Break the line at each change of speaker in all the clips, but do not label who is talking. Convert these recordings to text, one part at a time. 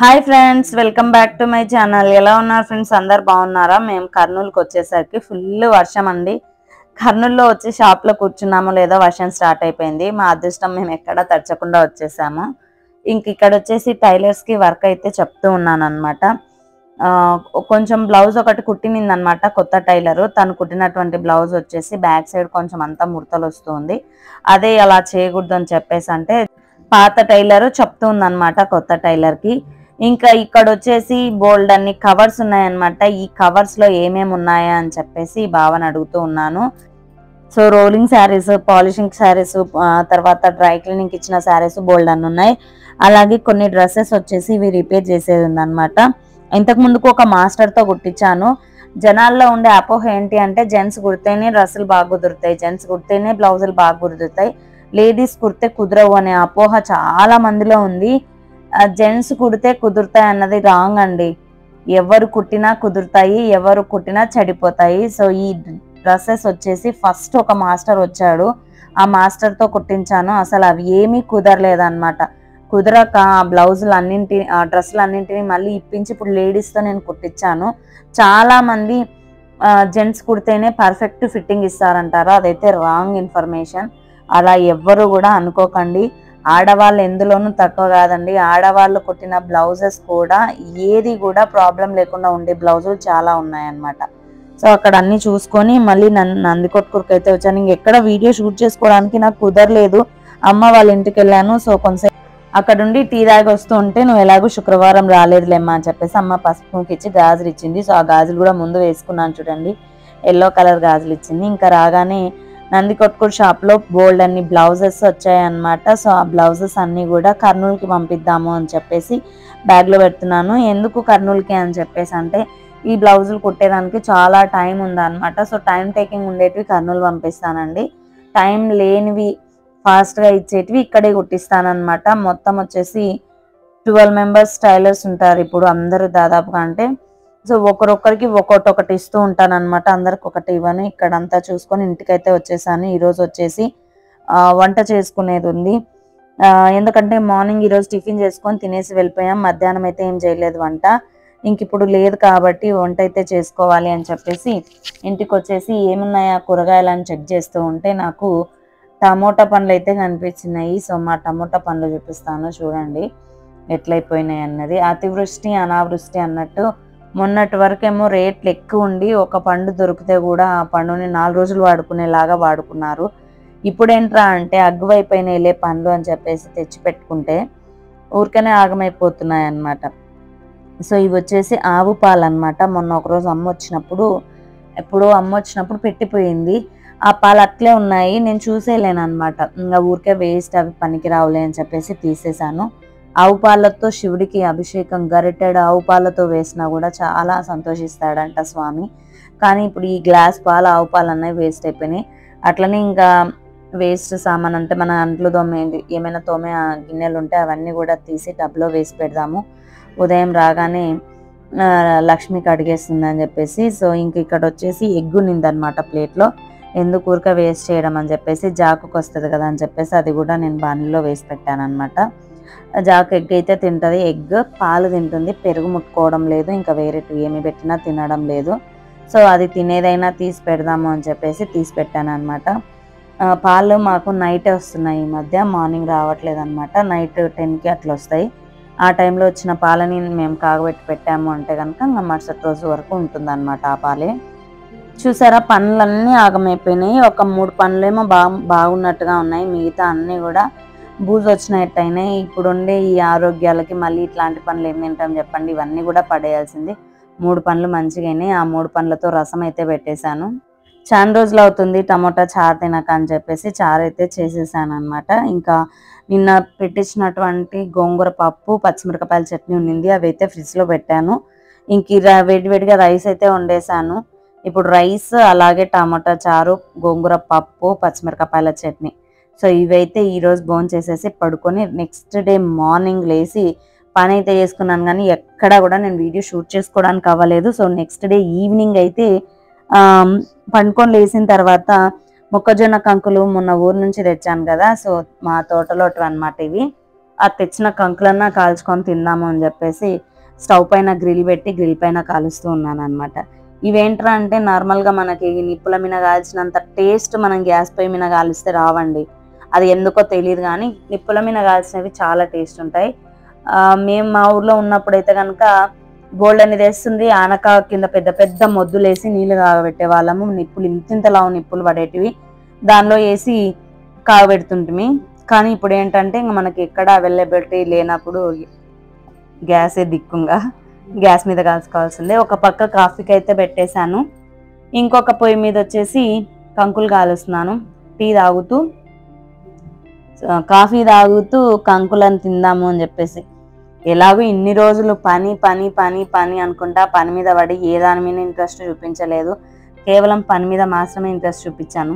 Hi friends welcome back to my channel. ఎలా ఉన్నారు friends? అందరు బాగున్నారా? మేము కర్నూలుకి వచ్చేసరికి ఫుల్ వర్షం అండి కర్నూలులో వచ్చి షాప్లో కూర్చున్నాము లేదా వర్షం స్టార్ట్ అయిపోయింది. మా అదృష్టం మేము ఎక్కడ తడచకుండా వచ్చేసాము. ఇంక ఇక్కడ వచ్చేసి టైలర్స్కి వర్క్ అయితే చెప్తూ ఉన్నాను అనమాట కొంచెం బ్లౌజ్ ఒకటి కుట్టినిందనమాట కొత్త టైలర్. తను కుట్టినటువంటి బ్లౌజ్ వచ్చేసి బ్యాక్ సైడ్ కొంచెం అంతా ముడతలు వస్తుంది అదే అలా చేయకూడదు అని చెప్పేసి అంటే పాత టైలర్ చెప్తుంది అనమాట కొత్త టైలర్కి ఇంకా ఇక్కడ వచ్చేసి బోల్డ్ అన్ని కవర్స్ ఉన్నాయన్నమాట. ఈ కవర్స్లో ఏమేమి ఉన్నాయా అని చెప్పేసి భావన అడుగుతూ ఉన్నాను. So rolling sarees polishing sarees తర్వాత డ్రై క్లీనింగ్ ఇచ్చిన శారీస్ బోల్డ్ అన్ని ఉన్నాయి. అలాగే కొన్ని డ్రెస్సెస్ వచ్చేసి ఇవి రిపేర్ చేసేది ఉందన్నమాట. ఇంతకు ముందుకు ఒక మాస్టర్తో కుట్టించాను. జనాల్లో ఉండే అపోహ ఏంటి అంటే జెంట్స్ కుడితేనే డ్రెస్సులు బాగా కుదురుతాయి జెంట్స్ కుడితేనే బ్లౌజులు బాగా కుదురుతాయి. లేడీస్ కుడితే కుదరవు అనే అపోహ చాలా మందిలో ఉంది. జెంట్స్ కుడితే కుదురుతాయి అన్నది రాంగ్ అండి. ఎవరు కుట్టినా కుదురుతాయి ఎవరు కుట్టినా చెడిపోతాయి. సో ఈ డ్రెస్సెస్ వచ్చేసి ఫస్ట్ ఒక మాస్టర్ వచ్చాడు. ఆ మాస్టర్తో కుట్టించాను. అసలు అవి ఏమీ కుదరలేదన్నమాట. కుదరక ఆ బ్లౌజులు అన్నింటి ఆ డ్రెస్సులు అన్నింటిని మళ్ళీ ఇప్పించి ఇప్పుడు లేడీస్తో నేను కుట్టించాను. చాలామంది జెంట్స్ కుడితేనే పర్ఫెక్ట్ ఫిట్టింగ్ ఇస్తారంటారు. అదైతే రాంగ్ ఇన్ఫర్మేషన్. అలా ఎవ్వరు కూడా అనుకోకండి. ఆడవాళ్ళు ఎందులోనూ తక్కువ కాదండి. ఆడవాళ్ళు కుట్టిన బ్లౌజెస్ కూడా ఏది కూడా ప్రాబ్లం లేకుండా ఉండే బ్లౌజులు చాలా ఉన్నాయన్నమాట. సో అక్కడ అన్ని చూసుకొని మళ్ళీ నన్ను నందికొట్కూరుకి అయితే వచ్చాను. ఇంకెక్కడ వీడియో షూట్ చేసుకోవడానికి నాకు కుదరలేదు. అమ్మ వాళ్ళ ఇంటికి వెళ్ళాను. సో కొంచెం అక్కడుండి టీ తాగి వస్తూ ఉంటే నువ్వు ఎలాగో శుక్రవారం రాలేదులేమ్మా అని చెప్పేసి అమ్మ పసుపుకి ఇచ్చి గాజులు ఇచ్చింది. సో ఆ గాజులు కూడా ముందు వేసుకున్నాను చూడండి. ఎల్లో కలర్ గాజులు ఇచ్చింది. ఇంకా రాగానే నందికొట్కూరు షాప్లో బోల్డ్ అన్ని బ్లౌజెస్ వచ్చాయన్నమాట. సో ఆ బ్లౌజెస్ అన్నీ కూడా కర్నూలుకి పంపిద్దాము అని చెప్పేసి బ్యాగ్లో పెడుతున్నాను. ఎందుకు కర్నూలుకి అని చెప్పేసి అంటే ఈ బ్లౌజులు కుట్టేదానికి చాలా టైం ఉందన్నమాట. సో టైం టేకింగ్ ఉండేటివి కర్నూలు పంపిస్తానండి. టైం లేనివి ఫాస్ట్గా ఇచ్చేటివి ఇక్కడే కుట్టిస్తానమాట మొత్తం వచ్చేసి ట్వెల్వ్ మెంబర్స్ టైలర్స్ ఉంటారు. ఇప్పుడు అందరూ దాదాపుగా అంటే సో ఒకరొకరికి ఒక్కొక్కటి ఒకటి ఇస్తూ ఉంటాను అనమాట అందరికి ఒకటి ఇవ్వను. ఇక్కడంతా చూసుకొని ఇంటికైతే వచ్చేసాను. ఈరోజు వచ్చేసి వంట చేసుకునేది ఉంది. ఎందుకంటే మార్నింగ్ ఈరోజు టిఫిన్ చేసుకొని తినేసి వెళ్ళిపోయాం. మధ్యాహ్నం అయితే ఏం చేయలేదు వంట. ఇంక ఇప్పుడు లేదు కాబట్టి వంట అయితే చేసుకోవాలి అని చెప్పేసి ఇంటికి వచ్చేసి ఏమున్నాయా కూరగాయలు అని చెక్ చేస్తూ ఉంటే నాకు టమోటా పండ్లు అయితే కనిపించినాయి. సో మా టమోటా పండ్లు చూపిస్తాను. చూడండి ఎట్లయిపోయినాయి అన్నది. అతివృష్టి అనావృష్టి అన్నట్టు మొన్నటి వరకేమో రేట్లు ఎక్కువ ఉండి ఒక పండు దొరికితే కూడా ఆ పండుని నాలుగు రోజులు వాడుకునేలాగా వాడుకున్నారు. ఇప్పుడేంట్రా అంటే అగ్గువైపోయినాయిలే పండ్లు అని చెప్పేసి తెచ్చి పెట్టుకుంటే ఊరికనే ఆగమైపోతున్నాయి అన్నమాట సో ఇవి వచ్చేసి ఆవు పాలు అనమాట మొన్న ఒకరోజు అమ్మ వచ్చినప్పుడు ఎప్పుడో అమ్మ వచ్చినప్పుడు పెట్టిపోయింది. ఆ పాలు అట్లే ఉన్నాయి నేను చూసేలేను అనమాట ఇంకా ఊరికే వేస్ట్ అవి పనికి రావులే అని చెప్పేసి తీసేశాను. ఆవు పాలతో శివుడికి అభిషేకం గరిటెడు ఆవు పాలతో వేసినా కూడా చాలా సంతోషిస్తాడంట స్వామి. కానీ ఇప్పుడు ఈ గ్లాస్ పాలు ఆవు పాలు అనేవి వేస్ట్ అయిపోయినాయి. అట్లనే ఇంకా వేస్ట్ సామాన్ అంటే మన అంట్లు తోమే ఏమైనా తోమే ఆ గిన్నెలు ఉంటే అవన్నీ కూడా తీసి టబ్లో వేసి పెడదాము. ఉదయం రాగానే లక్ష్మికి అడిగేస్తుంది అని చెప్పేసి సో ఇంక ఇక్కడ వచ్చేసి ఎగ్గు నిందనమాట ప్లేట్లో. ఎందుకు ఊరిక వేస్ట్ చేయడం అని చెప్పేసి జాకుకు వస్తుంది కదా అని చెప్పేసి అది కూడా నేను బాణీలో వేసి పెట్టాను అనమాట జాక్ ఎగ్ అయితే తింటది. ఎగ్ పాలు తింటుంది. పెరుగు ముట్టుకోవడం లేదు. ఇంకా వేరేటివి ఏమి పెట్టినా తినడం లేదు. సో అది తినేదైనా తీసి పెడదాము అని చెప్పేసి తీసి పెట్టాను అనమాట పాలు మాకు నైటే వస్తున్నాయి ఈ మధ్య. మార్నింగ్ రావట్లేదు అనమాట నైట్ టెన్కి అట్లా వస్తాయి. ఆ టైంలో వచ్చిన పాలని మేము కాగబెట్టి పెట్టాము అంటే కనుక మరుసటి రోజు వరకు ఉంటుంది ఆ పాలే. చూసారా? పనులన్నీ ఆగమైపోయినాయి. ఒక మూడు పనులేమో బాగు బాగున్నట్టుగా ఉన్నాయి. మిగతా అన్నీ కూడా బూజు వచ్చినట్టు అయినాయి ఇప్పుడు ఉండే ఈ ఆరోగ్యాలకి మళ్ళీ ఇట్లాంటి పనులు ఏం తింటాం చెప్పండి. ఇవన్నీ కూడా పడేయాల్సింది. మూడు పనులు మంచిగా అయినాయి ఆ మూడు పనులతో రసం అయితే పెట్టేశాను. చాలా రోజులు అవుతుంది టమోటా చారు తినక అని చెప్పేసి చారు అయితే చేసేసాను అనమాట ఇంకా నిన్న పెట్టించినటువంటి గోంగూర పప్పు పచ్చిమిరపకాయల చట్నీ ఉండింది అవి అయితే ఫ్రిడ్జ్లో పెట్టాను. ఇంక వేడివేడిగా రైస్ అయితే వండేసాను ఇప్పుడు రైస్ అలాగే టమాటా చారు గోంగూర పప్పు పచ్చిమిరపకాయల చట్నీ. సో ఇవైతే ఈరోజు బోన్ చేసేసి పడుకొని నెక్స్ట్ డే మార్నింగ్ లేచి పని అయితే చేసుకున్నాను కానీ ఎక్కడా కూడా నేను వీడియో షూట్ చేసుకోవడానికి అవ్వలేదు. సో నెక్స్ట్ డే ఈవినింగ్ అయితే పండుకొని లేచిన తర్వాత మొక్కజొన్న కంకులు మొన్న ఊరు నుంచి తెచ్చాను కదా సో మా తోటలో అనమాట ఇవి. ఆ తెచ్చిన కంకులన్నా కాల్చుకొని తిందాము అని చెప్పేసి స్టవ్ పైన గ్రిల్ పెట్టి గ్రిల్ పైన కాలుస్తూ ఉన్నాను అనమాట ఇవేంట్రా అంటే నార్మల్గా మనకి నిప్పుల మీద కాల్చినంత టేస్ట్ మనం గ్యాస్ పొయ్యి మీద కాలిస్తే రావండి. అది ఎందుకో తెలియదు కానీ నిప్పుల మీద కాల్చినవి చాలా టేస్ట్ ఉంటాయి. మేము మా ఊర్లో ఉన్నప్పుడైతే కనుక బోల్డ్ అనేది వేస్తుంది ఆనక కింద పెద్ద పెద్ద మొద్దులు వేసి నీళ్ళు కాగబెట్టే వాళ్ళము. నిప్పులు ఇంతింత లావు నిప్పులు పడేటివి. దానిలో వేసి కాగబెడుతుంటిమి. కానీ ఇప్పుడు ఏంటంటే ఇంకా మనకి ఎక్కడ అవైలబిలిటీ లేనప్పుడు గ్యాసే దిక్కుంగా గ్యాస్ మీద కాల్చుకోవాల్సిందే. ఒక పక్క కాఫీకి అయితే పెట్టేశాను. ఇంకొక పొయ్యి మీద వచ్చేసి కంకులు కాలుస్తున్నాను. టీ తాగుతూ కాఫీ తాగుతూ కంకులను తిందాము అని చెప్పేసి. ఎలాగో ఇన్ని రోజులు పని పని పని పని అనుకుంటా పని మీద పడి ఏ దాని మీద ఇంట్రెస్ట్ చూపించలేదు. కేవలం పని మీద మాత్రమే ఇంట్రెస్ట్ చూపించాను.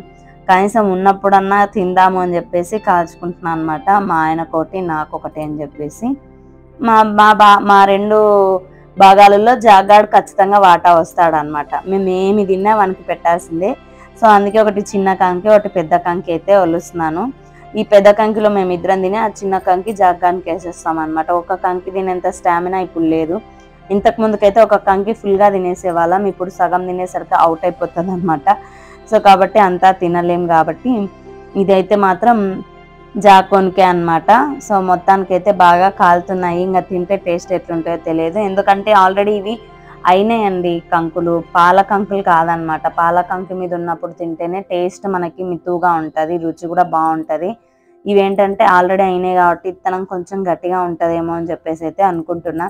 కనీసం ఉన్నప్పుడన్నా తిందాము అని చెప్పేసి కాల్చుకుంటున్నాను అనమాట మా ఆయనకొకటి నాకు ఒకటి అని చెప్పేసి. మా మా బా మా రెండు భాగాలలో జాగాడు ఖచ్చితంగా వాటా వస్తాడనమాట మేము ఏమి తిన్నా వానికి పెట్టాల్సిందే. సో అందుకే ఒకటి చిన్న కంకి ఒకటి పెద్ద కంకి అయితే వలుస్తున్నాను ఈ పెద్ద కంకిలో మేము ఇద్దరం తిని ఆ చిన్న కంకి జాగ్గానికి వేసేస్తాం అనమాట ఒక కంకి తినేంత స్టామినా ఇప్పుడు లేదు. ఇంతకు ముందుకైతే ఒక కంకి ఫుల్గా తినేసేవాళ్ళం. ఇప్పుడు సగం తినేసరికి అవుట్ అయిపోతుంది అనమాట సో కాబట్టి అంతా తినలేం కాబట్టి ఇదైతే మాత్రం జాకోన్కే అన్నమాట. సో మొత్తానికైతే బాగా కాలుతున్నాయి. ఇంకా తింటే టేస్ట్ ఎట్లుంటాయో తెలియదు. ఎందుకంటే ఆల్రెడీ ఇవి అయినాయండి కంకులు. పాల కంకులు కాదనమాట. పాల కంకి మీద ఉన్నప్పుడు తింటేనే టేస్ట్ మనకి మితువుగా ఉంటుంది రుచి కూడా బాగుంటుంది. ఇవేంటంటే ఆల్రెడీ అయినాయి కాబట్టి ఇత్తనం కొంచెం గట్టిగా ఉంటుందేమో అని చెప్పేసి అయితే అనుకుంటున్నా.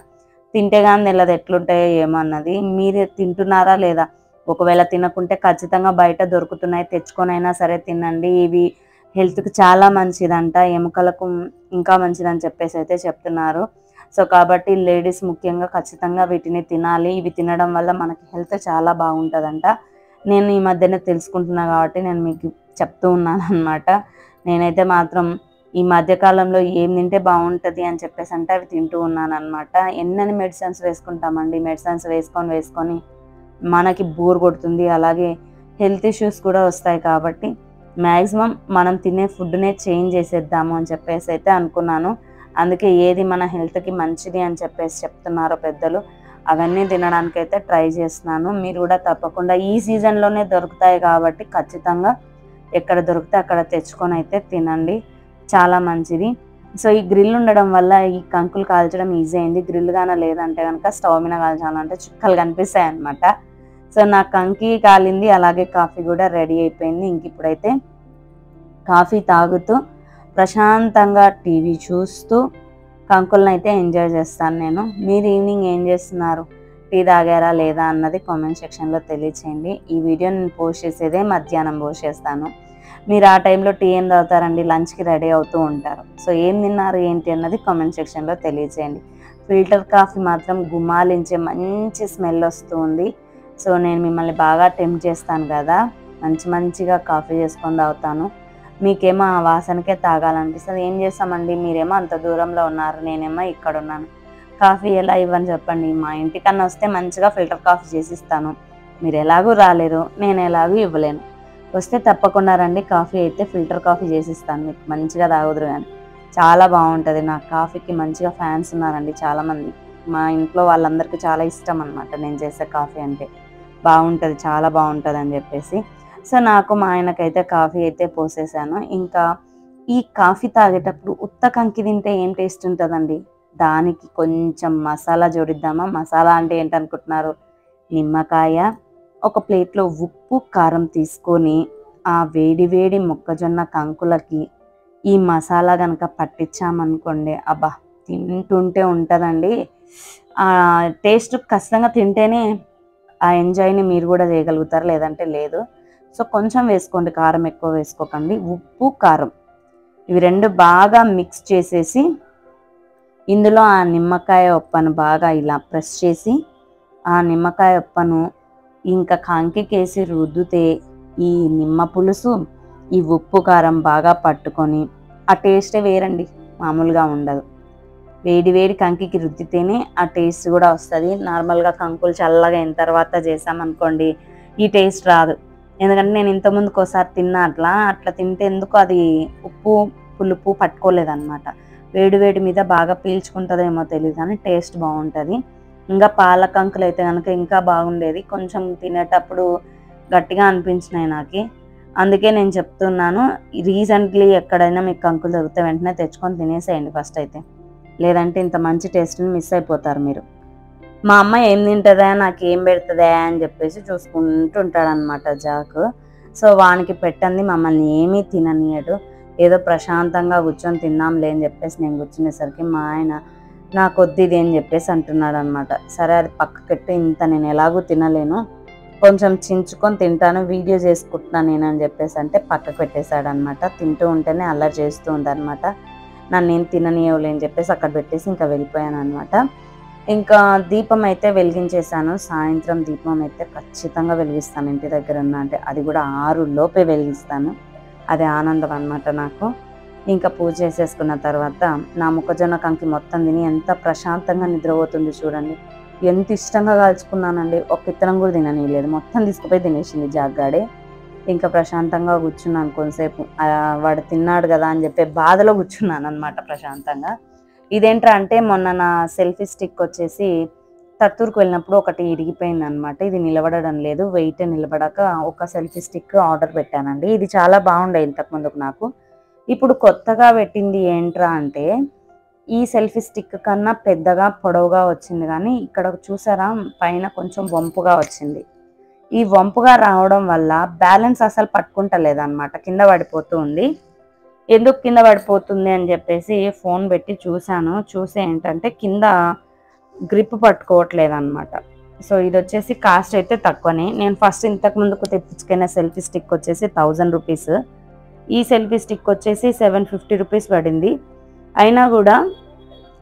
తింటే కానీ తెలియదు ఎట్లుంటాయో ఏమో అన్నది. మీరు తింటున్నారా లేదా? ఒకవేళ తినకుంటే ఖచ్చితంగా బయట దొరుకుతున్నాయి తెచ్చుకొని అయినా సరే తినండి. ఇవి హెల్త్కి చాలా మంచిదంట ఎముకలకు ఇంకా మంచిదని చెప్పేసి అయితే చెప్తున్నారు. సో కాబట్టి లేడీస్ ముఖ్యంగా ఖచ్చితంగా వీటిని తినాలి. ఇవి తినడం వల్ల మనకి హెల్త్ చాలా బాగుంటుందంట. నేను ఈ మధ్యనే తెలుసుకుంటున్నా కాబట్టి నేను మీకు చెప్తూ ఉన్నాను అనమాట నేనైతే మాత్రం ఈ మధ్యకాలంలో ఏం తింటే బాగుంటుంది అని చెప్పేసి అంటే అవి తింటూ ఉన్నాను అనమాట ఎన్నని మెడిసిన్స్ వేసుకుంటామండి? మెడిసిన్స్ వేసుకొని వేసుకొని మనకి బోర్ కొడుతుంది. అలాగే హెల్త్ ఇష్యూస్ కూడా వస్తాయి కాబట్టి మ్యాక్సిమం మనం తినే ఫుడ్నే చేంజ్ చేసేద్దాము అని చెప్పేసి అయితే అనుకున్నాను. అందుకే ఏది మన హెల్త్కి మంచిది అని చెప్పేసి చెప్తున్నారో పెద్దలు అవన్నీ తినడానికి అయితే ట్రై చేస్తున్నాను. మీరు కూడా తప్పకుండా ఈ సీజన్లోనే దొరుకుతాయి కాబట్టి ఖచ్చితంగా ఎక్కడ దొరికితే అక్కడ తెచ్చుకొని అయితే తినండి. చాలా మంచిది. సో ఈ గ్రిల్ ఉండడం వల్ల ఈ కంకులు కాల్చడం ఈజీ అయింది. గ్రిల్ గాన లేదంటే కనుక స్టవ్ మీద కాల్చాలంటే చుక్కలు కనిపిస్తాయి అనమాట సో నా కంకి కాలింది అలాగే కాఫీ కూడా రెడీ అయిపోయింది. ఇంక ఇప్పుడైతే కాఫీ తాగుతూ ప్రశాంతంగా టీవీ చూస్తూ కంకులను అయితే ఎంజాయ్ చేస్తాను నేను. మీరు ఈవినింగ్ ఏం చేస్తున్నారు? టీ తాగారా లేదా అన్నది కామెంట్ సెక్షన్లో తెలియచేయండి. ఈ వీడియో నేను పోస్ట్ చేసేదే మధ్యాహ్నం పోస్ట్ చేస్తాను. మీరు ఆ టైంలో టీ ఏం తాగుతారండి? లంచ్కి రెడీ అవుతూ ఉంటారు. సో ఏం తిన్నారు ఏంటి అన్నది కామెంట్ సెక్షన్లో తెలియచేయండి. ఫిల్టర్ కాఫీ మాత్రం గుమాలించే మంచి స్మెల్ వస్తుంది సో నేను మిమ్మల్ని బాగా టెంప్ట్ చేస్తాను కదా. మంచి మంచిగా కాఫీ చేసుకొని తాగుతాను. మీకేమో ఆ వాసనకే తాగాలనిపిస్తుంది. ఏం చేస్తామండి? మీరేమో అంత దూరంలో ఉన్నారు నేనేమో ఇక్కడ ఉన్నాను కాఫీ ఎలా ఇవ్వని చెప్పండి. మా ఇంటికన్నా వస్తే మంచిగా ఫిల్టర్ కాఫీ చేసిస్తాను. మీరు ఎలాగూ రాలేరు నేను ఎలాగూ ఇవ్వలేను. వస్తే తప్పకుండా రండి కాఫీ అయితే ఫిల్టర్ కాఫీ చేసిస్తాను. మీకు మంచిగా తాగుదురు కానీ చాలా బాగుంటుంది. నా కాఫీకి మంచిగా ఫ్యాన్స్ ఉన్నారండి చాలామంది. మా ఇంట్లో వాళ్ళందరికీ చాలా ఇష్టం అనమాట నేను చేసే కాఫీ అంటే. బాగుంటుంది చాలా బాగుంటుంది అని చెప్పేసి. సో నాకు మా ఆయనకైతే కాఫీ అయితే పోసేసాను. ఇంకా ఈ కాఫీ తాగేటప్పుడు ఉత్త కంకి తింటే ఏం టేస్ట్ ఉంటుందండి? దానికి కొంచెం మసాలా జోడిద్దామా? మసాలా అంటే ఏంటనుకుంటున్నారు? నిమ్మకాయ ఒక ప్లేట్లో ఉప్పు కారం తీసుకొని ఆ వేడి వేడి మొక్కజొన్న కంకులకి ఈ మసాలా కనుక పట్టించామనుకోండి అబ్బా! తింటుంటే ఉంటుందండి. ఆ టేస్ట్ ఖచ్చితంగా తింటేనే ఆ ఎంజాయ్ని మీరు కూడా చేయగలుగుతారు లేదంటే లేదు. సో కొంచెం వేసుకోండి కారం ఎక్కువ వేసుకోకండి ఉప్పు కారం. ఇవి రెండు బాగా మిక్స్ చేసేసి ఇందులో ఆ నిమ్మకాయ ఉప్పను బాగా ఇలా ప్రెస్ చేసి ఆ నిమ్మకాయ ఉప్పను ఇంకా కంకికేసి రుద్దితే ఈ నిమ్మ పులుసు ఈ ఉప్పు కారం బాగా పట్టుకొని ఆ టేస్టే వేరండి మామూలుగా ఉండదు. వేడి వేడి కంకికి రుద్దితేనే ఆ టేస్ట్ కూడా వస్తుంది. నార్మల్గా కంకులు చల్లగా అయిన తర్వాత చేసామనుకోండి ఈ టేస్ట్ రాదు. ఎందుకంటే నేను ఇంతకుముందుకు ఒకసారి తిన్నా అట్లా అట్లా తింటే ఎందుకు అది ఉప్పు పులుపు పట్టుకోలేదన్నమాట. వేడి వేడి మీద బాగా పీల్చుకుంటుందేమో తెలియదు కానీ టేస్ట్ బాగుంటుంది. ఇంకా పాల కంకులు అయితే కనుక ఇంకా బాగుండేది. కొంచెం తినేటప్పుడు గట్టిగా అనిపించినాయి నాకు. అందుకే నేను చెప్తున్నాను రీసెంట్లీ ఎక్కడైనా మీకు కంకులు దొరికితే వెంటనే తెచ్చుకొని తినేసేయండి ఫస్ట్ అయితే. లేదంటే ఇంత మంచి టేస్ట్ని మిస్ అయిపోతారు మీరు. మా అమ్మ ఏం తింటుందా నాకు ఏం పెడుతుందా అని చెప్పేసి చూసుకుంటుంటాడనమాట జాక్. సో వానికి పెట్టంది మమ్మల్ని ఏమీ తిననీయడు. ఏదో ప్రశాంతంగా కూర్చొని తిన్నాంలే అని చెప్పేసి నేను కూర్చునేసరికి మా ఆయన నా కొద్దిది అని చెప్పేసి అంటున్నాడు అనమాట సరే అది పక్కకెట్టి ఇంత నేను ఎలాగూ తినలేను. కొంచెం చించుకొని తింటాను వీడియో చేసుకుంటున్నాను నేను అని చెప్పేసి అంటే పక్కకు పెట్టేశాడు అనమాట తింటూ ఉంటేనే అల్లరి చేస్తూ ఉందనమాట నన్ను ఏం తిననీయవులే అని చెప్పేసి అక్కడ పెట్టేసి ఇంకా వెళ్ళిపోయాను అనమాట ఇంకా దీపం అయితే వెలిగించేశాను. సాయంత్రం దీపం అయితే ఖచ్చితంగా వెలిగిస్తాను ఇంటి దగ్గర ఉన్న అంటే అది కూడా ఆరు లోపే వెలిగిస్తాను. అది ఆనందం అనమాట నాకు. ఇంకా పూజ చేసేసుకున్న తర్వాత నా మొక్కజొన్న కంకి మొత్తం తిని ఎంత ప్రశాంతంగా నిద్రపోతుంది చూడండి. ఎంత ఇష్టంగా కాల్చుకున్నానండి. ఒక ఇత్తనం కూడా తిననీయలేదు. మొత్తం తీసుకుపోయి తినేసింది జాగ్గాడే. ఇంకా ప్రశాంతంగా కూర్చున్నాను కొంతసేపు. వాడు తిన్నాడు కదా అని చెప్పి బాధలో కూర్చున్నాను అనమాట ప్రశాంతంగా. ఇదేంట్రా అంటే మొన్న నా సెల్ఫీ స్టిక్ వచ్చేసి తత్తూరుకు వెళ్ళినప్పుడు ఒకటి ఇరిగిపోయింది అనమాట ఇది నిలబడడం లేదు. వెయిట్ నిలబడక ఒక సెల్ఫీ స్టిక్ ఆర్డర్ పెట్టానండి. ఇది చాలా బాగుండే ఇంతకు ముందుకు నాకు. ఇప్పుడు కొత్తగా పెట్టింది ఏంట్రా అంటే ఈ సెల్ఫీ స్టిక్ కన్నా పెద్దగా పొడవుగా వచ్చింది కానీ ఇక్కడ చూసారా? పైన కొంచెం వంపుగా వచ్చింది. ఈ వంపుగా రావడం వల్ల బ్యాలెన్స్ అసలు పట్టుకుంటలేదు అనమాట కింద పడిపోతూ ఉంది. ఎందుకు కింద పడిపోతుంది అని చెప్పేసి ఫోన్ పెట్టి చూశాను. చూసి ఏంటంటే కింద గ్రిప్ పట్టుకోవట్లేదు అనమాట సో ఇది వచ్చేసి కాస్ట్ అయితే తక్కువనే. నేను ఫస్ట్ ఇంతకు ముందుకు తెప్పించుకున్న సెల్ఫీ స్టిక్ వచ్చేసి థౌజండ్ రూపీస్. ఈ సెల్ఫీ స్టిక్ వచ్చేసి సెవెన్ ఫిఫ్టీ రూపీస్ పడింది. అయినా కూడా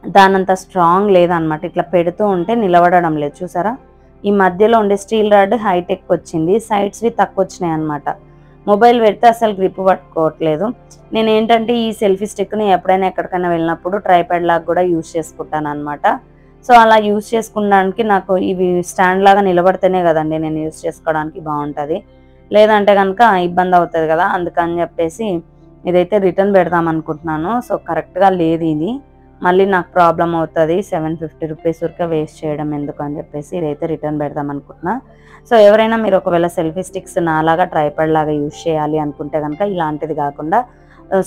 దానంత స్ట్రాంగ్ లేదనమాట ఇట్లా పెడుతూ ఉంటే నిలబడడం లేదు. చూసారా? ఈ మధ్యలో ఉండే స్టీల్ రాడ్ హైటెక్ వచ్చింది. సైడ్స్వి తక్కువ వచ్చినాయి అనమాట మొబైల్ పెడితే అసలు గ్రిప్ పట్టుకోవట్లేదు. నేను ఏంటంటే ఈ సెల్ఫీ స్టిక్ని ఎప్పుడైనా ఎక్కడికైనా వెళ్ళినప్పుడు ట్రైప్యాడ్ లాగా కూడా యూజ్ చేసుకుంటాను అనమాట సో అలా యూస్ చేసుకోవడానికి నాకు ఇవి స్టాండ్ లాగా నిలబడితేనే కదండి నేను యూస్ చేసుకోవడానికి బాగుంటుంది. లేదంటే కనుక ఇబ్బంది అవుతుంది కదా అందుకని చెప్పేసి ఇదైతే రిటర్న్ పెడదాం అనుకుంటున్నాను సో కరెక్ట్గా లేదు ఇది. మళ్ళీ నాకు ప్రాబ్లం అవుతుంది. సెవెన్ ఫిఫ్టీ రూపీస్ వరకు వేస్ట్ చేయడం ఎందుకు అని చెప్పేసి ఇదైతే రిటర్న్ పెడదాం అనుకుంటున్నా. సో ఎవరైనా మీరు ఒకవేళ సెల్ఫీ స్టిక్స్ నాలాగా ట్రైపాడ్ లాగా యూజ్ చేయాలి అనుకుంటే కనుక ఇలాంటిది కాకుండా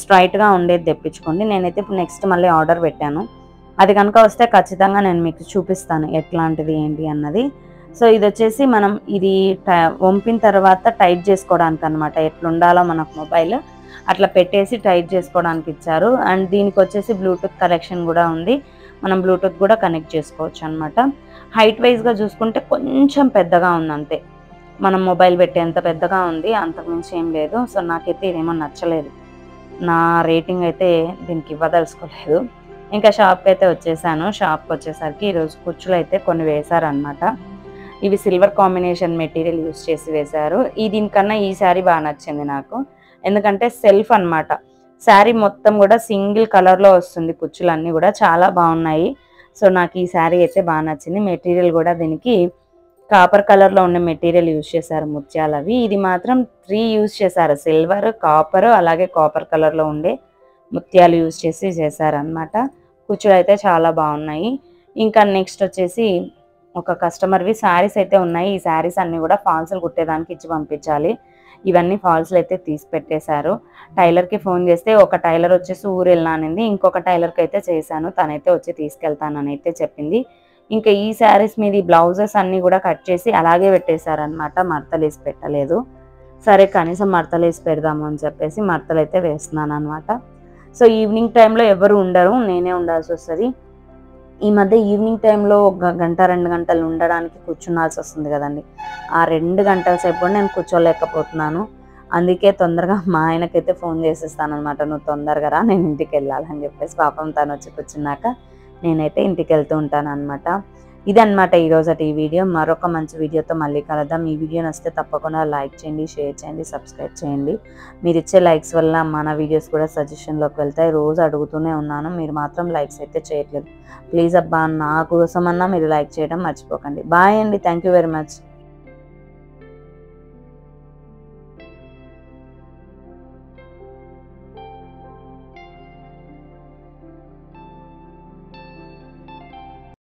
స్ట్రైట్గా ఉండేది తెప్పించుకోండి. నేనైతే ఇప్పుడు నెక్స్ట్ మళ్ళీ ఆర్డర్ పెట్టాను. అది కనుక వస్తే ఖచ్చితంగా నేను మీకు చూపిస్తాను ఎట్లాంటిది ఏంటి అన్నది. సో ఇది వచ్చేసి మనం ఇది వంపిన తర్వాత టైట్ చేసుకోవడానికి అనమాట ఎట్లుండాలో మనకు మొబైల్. అట్లా పెట్టేసి టైట్ చేసుకోవడానికి ఇచ్చారు. అండ్ దీనికి వచ్చేసి బ్లూటూత్ కనెక్షన్ కూడా ఉంది. మనం బ్లూటూత్ కూడా కనెక్ట్ చేసుకోవచ్చు అనమాట హైట్ వైజ్గా చూసుకుంటే కొంచెం పెద్దగా ఉంది అంతే మనం మొబైల్ పెట్టేంత పెద్దగా ఉంది అంతకుమించి ఏం లేదు. సో నాకైతే ఇదేమో నచ్చలేదు. నా రేటింగ్ అయితే దీనికి ఇవ్వదలుచుకోలేదు. ఇంకా షాప్కి అయితే వచ్చేసాను. షాప్కి వచ్చేసరికి ఈరోజు కుర్చీలు అయితే కొన్ని వేశారనమాట ఇవి సిల్వర్ కాంబినేషన్ మెటీరియల్ యూస్ చేసి వేశారు. ఈ దీనికన్నా ఈ శారీ బాగా నచ్చింది నాకు. ఎందుకంటే సెల్ఫ్ అన్నమాట. శారీ మొత్తం కూడా సింగిల్ కలర్లో వస్తుంది కుచ్చులన్నీ కూడా. చాలా బాగున్నాయి. సో నాకు ఈ శారీ అయితే బాగా నచ్చింది. మెటీరియల్ కూడా దీనికి కాపర్ కలర్లో ఉన్న మెటీరియల్ యూజ్ చేశారు ముత్యాలు అవి. ఇది మాత్రం త్రీ యూజ్ చేశారు. సిల్వర్ కాపర్ అలాగే కాపర్ కలర్లో ఉండే ముత్యాలు యూజ్ చేసి చేశారనమాట కుచ్చులు అయితే చాలా బాగున్నాయి. ఇంకా నెక్స్ట్ వచ్చేసి ఒక కస్టమర్వి శారీస్ అయితే ఉన్నాయి. ఈ శారీస్ అన్నీ కూడా ఫాల్స్లు కుట్టేదానికి ఇచ్చి పంపించాలి. ఇవన్నీ ఫాల్స్లు అయితే తీసి పెట్టేశారు టైలర్కి ఫోన్ చేస్తే ఒక టైలర్ వచ్చేసి ఊరు వెళ్ళానింది ఇంకొక టైలర్కి అయితే చేశాను. తనైతే వచ్చి తీసుకెళ్తానని అయితే చెప్పింది. ఇంకా ఈ శారీస్ మీద ఈ బ్లౌజెస్ అన్నీ కూడా కట్ చేసి అలాగే పెట్టేశారనమాట మడతలు వేసి పెట్టలేదు. సరే కనీసం మడతలు వేసి పెడదాము అని చెప్పేసి మడతలు అయితే వేస్తున్నాను అనమాట సో ఈవినింగ్ టైంలో ఎవరు ఉండరు. నేనే ఉండాల్సి వస్తుంది. ఈ మధ్య ఈవినింగ్ టైంలో ఒక గంట రెండు గంటలు ఉండడానికి కూర్చున్నాల్సి వస్తుంది కదండి. ఆ రెండు గంటల సేపు కూడా నేను కూర్చోలేకపోతున్నాను. అందుకే తొందరగా మా ఆయనకైతే ఫోన్ చేసేస్తాను అనమాట నువ్వు తొందరగా రా నేను ఇంటికి వెళ్ళాలని చెప్పేసి పాపం తను వచ్చి కూర్చున్నాక నేనైతే ఇంటికి వెళ్తూ ఉంటాను అనమాట ఇదన్నమాట ఈరోజు ఈ వీడియో. మరొక మంచి వీడియోతో మళ్ళీ కలుద్దాం. ఈ వీడియో నచ్చితే తప్పకుండా లైక్ చేయండి షేర్ చేయండి సబ్స్క్రైబ్ చేయండి. మీరు ఇచ్చే లైక్స్ వల్ల మన వీడియోస్ కూడా సజెషన్లోకి వెళ్తాయి. రోజు అడుగుతూనే ఉన్నాను. మీరు మాత్రం లైక్స్ అయితే చేయట్లేదు. ప్లీజ్ అబ్బా నా కోసమన్నా మీరు లైక్ చేయడం మర్చిపోకండి. బాయ్ అండి. Thank you very much.